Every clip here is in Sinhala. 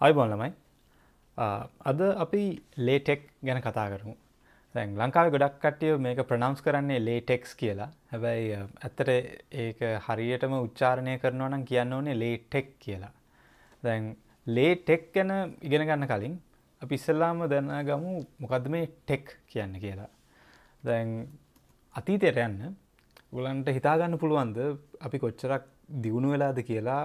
අයිබොන් ළමයි. අද අපි ලේටෙක් ගැන කතා කරමු. දැන් ලංකාව ගොඩක් කට්ටිය මේක ප්‍රනම්ස් කරන්නේ ලේටෙක්ස් කියලා. හැබැයි ඇත්තට ඒක හරියටම උච්චාරණය කරනවා නම් කියන්න ඕනේ ලේටෙක් කියලා. දැන් ලේටෙක් ගැන ඉගෙන ගන්න කලින් අපි ඉස්සල්ලාම දැනගමු මොකක්ද මේ ටෙක් කියන්න කියලා. දැන් අතීතයට යන්න ගොලන්ට හිතාගන්න පුළුවන්ද අපි කොච්චරක් දියුණු වෙලාද කියලා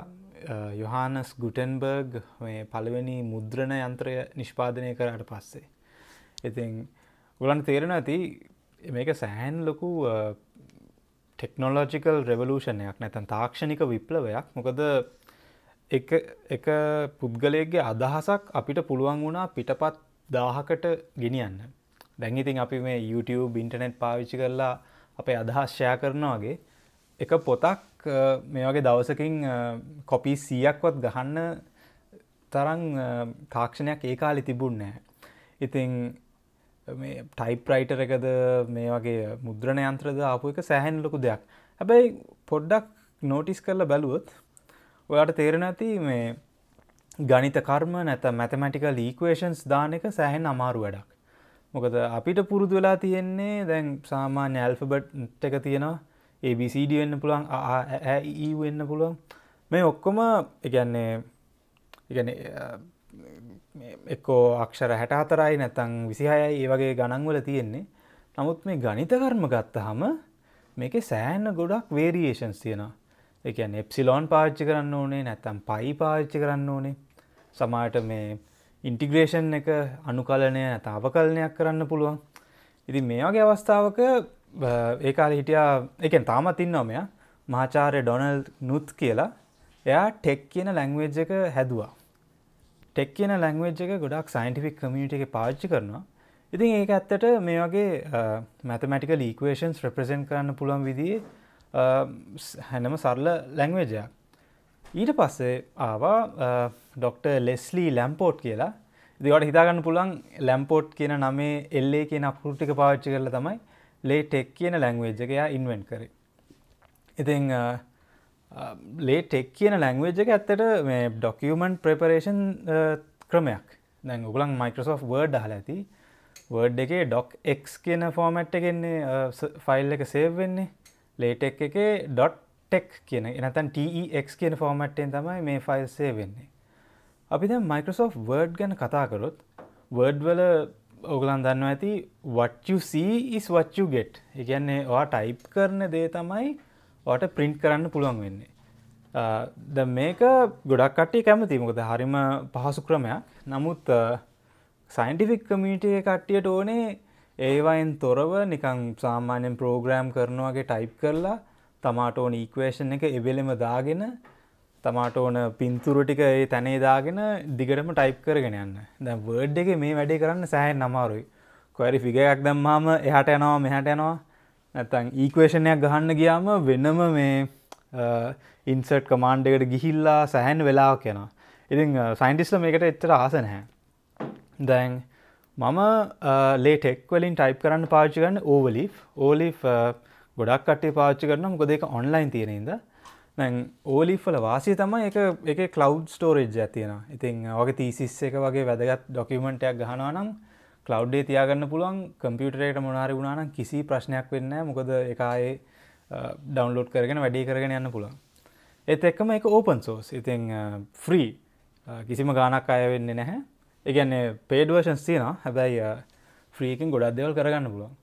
යොහානස් ගුටන්බර්ග් මේ පළවෙනි මුද්‍රණ යන්ත්‍රය නිෂ්පාදනය කරට පස්සේ. ඉතින් ගොලන් තේරෙන ඇති මේක සැහැන් ලොකු ටෙක්නෝලෝජිකල් රෙවලූෂණයක් නැතන් තාක්ෂණික විප්ලවයක් මොකද එක පුද්ගලයගේ අදහසක් අපිට පුළුවන් වුණා පිටපත් දාහකට ගෙනියන්න. දැංගිතින් අපි මේ YouTube ඉන්ටනෙට් පාවිච්චි කරලා අපේ අදහස්ෂයා කරනවාගේ එක පොතක් මේ වගේ දවසකින් කොපි සියක්වත් ගහන්න තරං තාක්ෂණයක් ඒ කාලි තිබුන්නෑ. ඉතිං ටයිප්රයිටර එකද මේ වගේ මුද්‍රණ යන්ත්‍රද ආපු එක සෑහැන් ලොකු දෙයක්. හැබැයි පොඩ්ඩක් නෝටිස් කරලා බැලුවොත් ඔයාට තේරෙන ඇති මේ ගනිත කර්ම නැත මැතමටිකල් ඊක්වේෂන්ස් දාන එක සෑහෙන් අමාරු වැඩක්. මොකද අපිට පුරුදු වෙලා තියෙන්නේ දැන් සාමාන්‍ය ඇල්ෆබට් එක තියෙනවා. ABCD වෙන්න පුළුවන් ඇ e, e වෙන්න පුළුවන්. මේ ඔක්කොම එකන්නේ එකන එක්කෝ අක්ෂර හැට හතරයි නැතං විසිහයයි ඒ වගේ ගණන්වල තියෙන්නේ. නමුත් මේ ගනිතකර්ම ගත්තහම මේක සෑන්න ගොඩක් වේරියේෂන්ස් තියෙනවා. එකන් එප්සිලෝන් පාච්චි කරන්න ඕනේ නැත්තම් පයි පාච්චි කරන්න ඕනේ. සමාට මේ ඉන්ටිග්‍රේෂන් එක අනුකලනය නැත අවකලනයක් කරන්න පුළුවන්. ඉති මේ වගේ අවස්ථාවක ඒකාල හිටියා එකෙන් තාමත් ඉන්නවමය මහාචාරය ඩොනල් නුත් කියලා. එයා ටෙක් කියන ලැංවේජ් එක හැදවා. ටෙක් කියන ලැංවේජ් එක ගොඩක් සයින්ටිෆික් කමියට එක පාච්චි කරනවා. ඉතින් ඒක ඇත්තට මේ වගේ මැතමටික ලීක්වේෂන්ස් රෙප්‍රසෙන්ට් කරන්න පුළුවන් විදිී හැනම සරල ලැංවේජයක් ඊට පස්සේ ආවා ඩොක්ට ලෙස්ලී ලැම්පෝට් කියලා. දිවට හිතාගන්න පුළන් ලැම්පෝට් කියන නමේ එල්ලේ කියන අපෘටික පාච්චි කරල තමයි ලේ ටෙක් කියන ලැංවේජ් එක යා ඉන්වෙන්් කරේ. ඉතිං ලේ ටෙක් කියන ලැංවේජ් එක ඇත්තට මේ ඩොකියමන්් ප්‍රපරේෂන් ක්‍රමයක්. දැන් උගලන් මයිකෝසෝ් වර්ඩ් හල ඇති. වර්ඩ් එකේ ඩොක් එක් කියන ෆෝමට් එකෙන්නේ ෆයිල් එක සේව් වෙන්නේ. ලේටෙක් එක ඩොට් ටෙක් කියන එනතන් TEX කියන ෆෝමට්ටෙන් තමයි මේ ෆයිල් සේ වෙන්නේ. අපි දැ මයිකෝසෝ් වර්ඩ් ගැන කතා කරොත් වර්ඩ් වල ඔගලන් දන්න ඇති වට්සීස් වච්චු ගෙට් එකන්නේ වා ටයිප් කරන දේ තමයි වට ප්‍රින්ට් කරන්න පුළුවන් වෙන්නේ. Uh, ද මේක ගොඩක් කට්ටි කැමති මොකද හරිම පහසු ක්‍රමයක්. නමුත් uh, සයින්ටිෆික් කමිටිය කට්ටියට ඕනේ ඒවයින් තොරව නිකං සාමාන්‍යෙන් ප්‍රෝග්‍රෑම් කරනවාගේ ටයිප් කරලා තමාට ඕන ඉක්වේෂන් එක එවෙලෙම දාගෙන තමාට ඕන පින්තුරු ටික ඒ තැනේ දාගෙන දිගටම ටයිප් කරගෙන යන්න. දැ වර්ඩ් එක මේ වැඩේ කරන්න සෑහෙන් නමාරුයි කොරි ෆිගයක් දැම්මාම එහට යනවා මෙහට යනවා. නැතන් ඊක්වේෂණයක් ගහන්න ගියාම වෙනම මේ ඉන්සට් කමාන්්ඩ එකට ගිහිල්ලා සැහැන් වෙලාක් යනවා. ඉතින් සයින්ටිස්ල මේකට එච්චර ආස නැහැ. දැන් මම ලේටෙක් වලින් ටයිප් කරන්න පාච්චි කරන්න ඕවලි ඕලි ගොඩක් කටේ පාච්චි කරන මොකද එක ඔන්ලයින් තියෙනෙද දැන් ඕලිෆල වාසිය තමයි එක එක කලව් ස්ටෝරේජ් ඇතියෙන ඉතින් වගේ තීසිස් එක වගේ වැදගත් ඩොකිමෙන්ටයක් ගහනවා නම් කලව්ඩේ තියාගන්න පුළුවන්. කම්පියුටරේට මොනාරි වුණනම් කිසි ප්‍රශ්නයක් වෙන්න මොකද එකඒ ඩවන්ලෝඩ් කරගෙන වැඩි කරගෙන යන්න පුළුවන්. ඒත් එක්කම එක ඕපන් සෝස් ඉතින් ෆ්‍රී කිසිම ගානක් අය වෙන්න නැහැ. එකන්නේ පේඩවර්ෂන්ස් තියෙනවා. හැබැයි ෆ්‍රීකින් ගොඩක් දෙවල් කරගන්න පුළුවන්.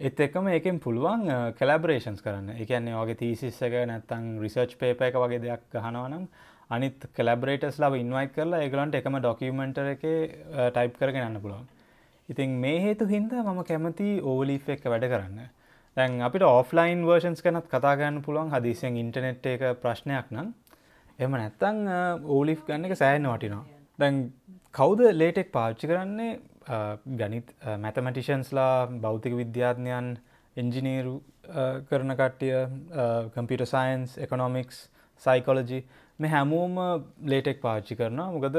එත් එක්කම ඒකෙන් පුළුවන් කලබරේෂන්ස් කරන්න. එකන්නේ වගේ තීසිස් එක නැත්තං රිසර්ච් පේප එක වගේ දෙයක් ගහනවනම් අනිත් කලබරේටස් ලව ඉන්වයිට කරලා ඒගලන්ට එකම ඩොකිමෙන්ටර් එක ටයිප් කරගෙන යන්න පුළුවන්. ඉතින් මේ හේතු හින්දා මම කැමති ඕලි එක වැඩ කරන්න. දැන් අපිට ඔෆ්ලයින් වර්ෂන්ස් කනත් කතාගන්න පුළුවන් හදිසියෙන් ඉන්ටනෙට් එක ප්‍රශ්නයක් නම්. එම නැත්තං ඕලිෆ් ගන්න එක සෑන් වටිනවා. දැන් කවුද ලේටෙක් පාච්චි කරන්නේ ගනිත් මැතමටිෂන්ස්ලා භෞතික විද්‍යාඥයන් එන්ජිනේරු කරන කට්ටිය කම්පිට සයින්ස් එකනොමික්ස් සයිකොලජි මේ හැමෝම ලේටෙක් පාච්චි කරනවා. මොකද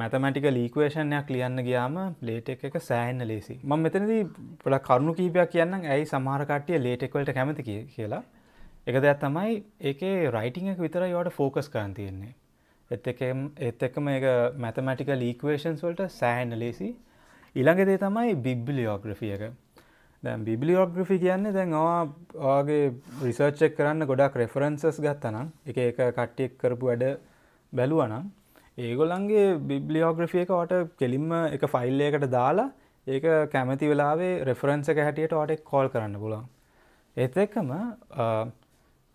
මැතමටික ලීක්වේෂණයක් ලියන්න ගියාම ලේටෙක් එක සෑන්න ලේසි ම මෙතනදී පොඩ කරුණු කීපයක් කියන්න ඇයි සමහරකට්ටිය ලේටෙක්වලට කැමති කියලා. එක දෙයක් තමයි ඒකේ රයිටිං එක විතර යවට ෆෝකස් කරන් තියෙන්නේ. එත් එත් එක්ක මේක මැතමටිකල් ඊක්වේෂන්ස් වලට සෑහෙන්න ලේසි. ඉළඟදේ තමයි බිබ්ලියෝග්‍රෆිය එක. දැන් බිබ්ලියෝග්‍රෆි කියන්නේ දැන් ඔයාගේ රිසර්ච්චක් කරන්න ගොඩක් රෙෆරන්සස් ගත්තනම් එක එක කට්ටියෙක් කරපු වැඩ බැලුවනම් ඒගොල්ලන්ගේ බිබ්ලියෝග්‍රෆිය එක වට කෙලින්ම එක ෆයිල්ලයකට දාලා ඒක කැමති වෙලාවේ රෙෆරන්ස එක හැටියට වාට කෝල් කරන්න පුළන් ඒත් එක්කම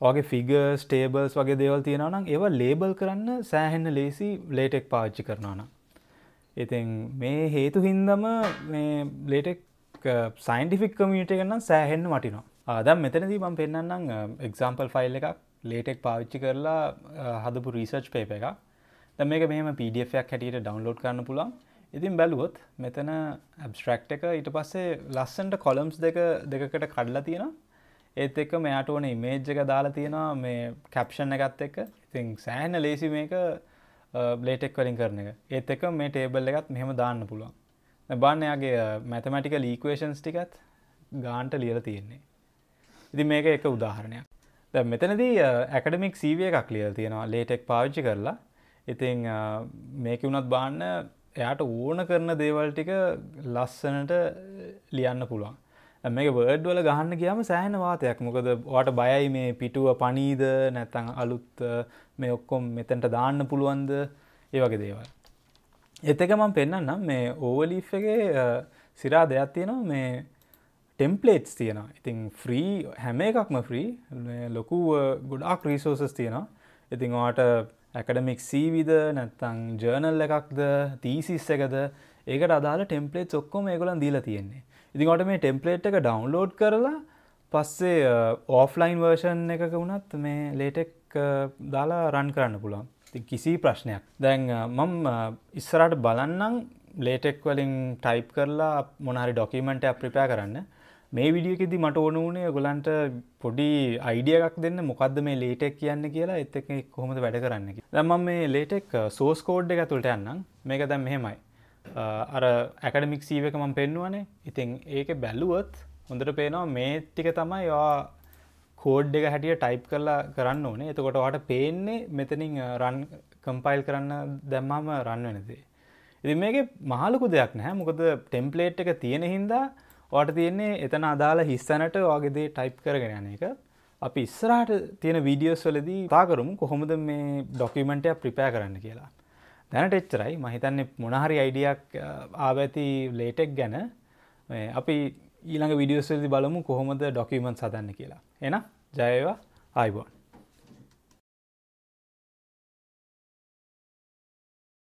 වගේ ෆිගර්ස් ටේබල්ස් වගේ දේවල් තියෙනවනම් ඒව ලේබල් කරන්න සෑහෙන්න ලේසි ලේටෙක් පාච්චි කරනවන ඉතින් මේ හේතු හින්දම මේ ලේටෙක් සයින්ටිෆික් කමියට ගන්න සෑහෙන්න වටිනවා. ආදම් මෙතනදී මම පෙන්න්නම් එක්සම්පල් ෆයිල් එකක් ලේටෙක් පාවිච්චි කරලා හදපු රීසර්ච් පේප එකක්. ද මේක මෙම පඩFයක් හැටියට ඩවන්ලෝඩ් කරන්න පුළන් ඉතින් බැලුවොත් මෙතන ඇබස්ට්‍රක්් එක ඊට පස්සේ ලස්සන්ට කොලම්ස් දෙක දෙකට කඩලා තියෙන ඒත් එක්ක මෙයාට ඕන ඉමේජ් එක දාලා තියෙනවා මේ කැප්ෂන් එකත් එක්ක ඉතින් සෑහන ලේසි මේක බ්ලේටෙක් වලින් කරන එක ඒත් එක මේ ටේබල් එකත් මෙහෙම දාන්න පුළුවන් බාන්නයාගේ මැතමටික ලීක්වේෂන්ස් ටිකත් ගාන්ට ලියල තියෙන්නේ. ඉති මේක එක උදාහරණයක්. ද මෙතනදී ඇකඩමික් සීවිය එකක් ලියල් තියෙනවා ලේටෙක් පාවිච්චි කරලා ඉතිං මේක වුණත් බාන්න එයාට ඕන කරන දේවල් ටික ලස්සනට ලියන්න පුළුවන්. මේක වර්ඩ් වල ගහන්න කියම සෑහන වාතයක්. මොකද වාට බයයි මේ පිටුව පනීද නැත්තං අලුත් මේ ඔක්කොම් මෙතැන්ට දාන්න පුළුවන්ද? ඒ වගේ දේවල්. එත එක මම පෙන්න්නම් මේ ඕවලීෆ්ගේ සිරා දෙයක් තියෙනවා. මේ ටෙම්පලේට්ස් තියෙනවා. ඉතින් ෆ්‍රී හැම එකක්ම ෆ්‍රී ලොකු ගොඩාක් රීසෝසස් තියෙනවා. ඉතින් වාට ඇකඩමික් සීවිද නැත්තං ජර්නල් එකක්ද තීසිස් එකද ඒකට අදාල ටෙම්පලේට් ඔක්කොම ඒගොලන් දීලා තියෙන්නේ. ඉතින්ට මේ ටෙම්පලේට් එක ඩවන්ලෝඩ් කරලා පස්සේ ඕෆ්ලයින් වර්ෂන් එකක වුණත් මේ ලේටෙක් දාලා රන් කරන්න පුළුවන්. කිසි ප්‍රශ්නයක්. දැන් මම ඉස්සරට බලන්නම් ලේටෙක් වලින් ටයිප් කරලා මොනහරි ඩොකිමෙන්ට් ප්‍රිපෑ කරන්න. මේ විඩියකෙදි මට ඕන වනේ ගොලන්ට පොඩි අයිඩියක් දෙන්න. මොකක්ද මේ ලේටෙක් කියන්න කියලා. එත් එක කොහොමද වැඩ කරන්න දම්ම මේ ලේටෙක් සෝස් කෝඩ් එක තුළට යන්නම්. මේක දැම් මෙහෙමයි. අර ඇකඩමික් සීව එක මම පෙන්නුවනේ ඉතින් ඒක බැල්ලුවොත් හොඳට පේනවා මේ ටික තමයි වා කෝඩ් එක හැටිය ටයිප් කරලා කරන්න ඕනේ එතකොට වාට පේන්නේ මෙතනින් රන් කම්පයිල් කරන්න දැම්මාම රන් වෙනදේ. ඉති මේක මහලකු දෙයක් නෑ මොකද ටෙම්පලේට් එක තියෙන හින්දා වාට තියෙන්නේ එතන අදාළ හිස්සනට වගේදේ ටයිප් කරගෙන යන එක අපි ඉස්සරහට තියෙන වීඩියෝස් වලදී තාකරුම් කොහොමද මේ ඩොකිමෙන්ටය ප්‍රිපෑ කරන්න කියලා. දැනට එච්චරයි. මහිතන්නේ මොනහරි අයිඩියක් ආවඇති ලේටෙක් ගැන අපි ඊළඟ විඩියෝස්වලදි බලමු කොහොමද ඩොකිමන්ත් සදන්න කියලා. එන ජයවා ආයිබෝන්.